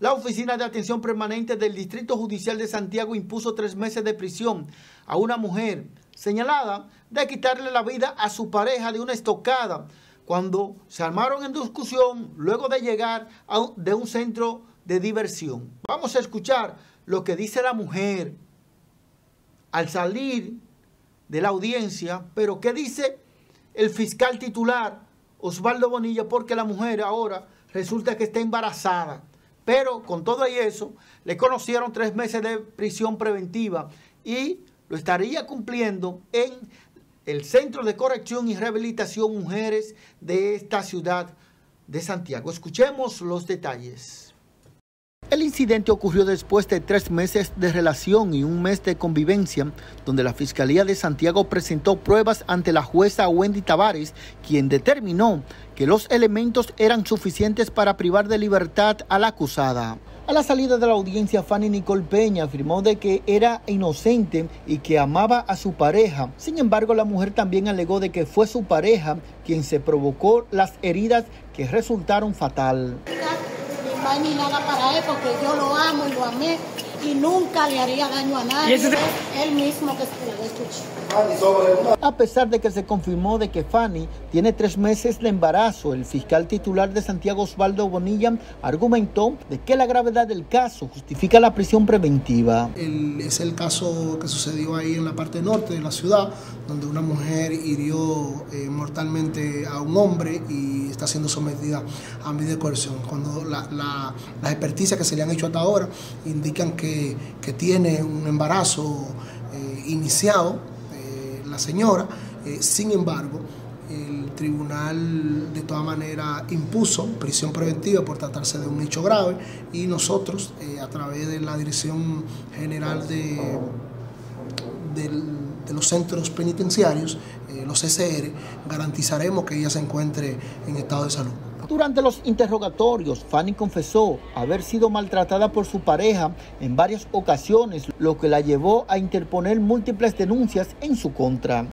la Oficina de Atención Permanente del Distrito Judicial de Santiago impuso tres meses de prisión a una mujer señalada de quitarle la vida a su pareja de una estocada cuando se armaron en discusión luego de llegar de un centro de diversión. Vamos a escuchar lo que dice la mujer al salir de la audiencia, pero ¿qué dice el fiscal titular Osvaldo Bonilla? Porque la mujer ahora resulta que está embarazada. Pero con todo y eso, le conocieron tres meses de prisión preventiva y lo estaría cumpliendo en el Centro de Corrección y Rehabilitación Mujeres de esta ciudad de Santiago. Escuchemos los detalles. El incidente ocurrió después de tres meses de relación y un mes de convivencia, donde la Fiscalía de Santiago presentó pruebas ante la jueza Wendy Tavares, quien determinó que los elementos eran suficientes para privar de libertad a la acusada. A la salida de la audiencia, Fanny Nicole Peña afirmó de que era inocente y que amaba a su pareja. Sin embargo, la mujer también alegó de que fue su pareja quien se provocó las heridas que resultaron fatal. Hay ni nada para él porque yo lo amo y lo amé y nunca le haría daño a nadie. Es él mismo que se lo escuchar. A pesar de que se confirmó de que Fanny tiene tres meses de embarazo, el fiscal titular de Santiago Osvaldo Bonilla argumentó de que la gravedad del caso justifica la prisión preventiva. es el caso que sucedió ahí en la parte norte de la ciudad, donde una mujer hirió eh, mortalmente a un hombre y está siendo sometida a medida de coerción. Cuando las experticias que se le han hecho hasta ahora indican que, tiene un embarazo eh, iniciado, la señora. Eh, sin embargo, el tribunal de todas maneras impuso prisión preventiva por tratarse de un hecho grave y nosotros, eh, a través de la Dirección General de, los Centros Penitenciarios, eh, los SR, garantizaremos que ella se encuentre en estado de salud. Durante los interrogatorios, Fanny confesó haber sido maltratada por su pareja en varias ocasiones, lo que la llevó a interponer múltiples denuncias en su contra.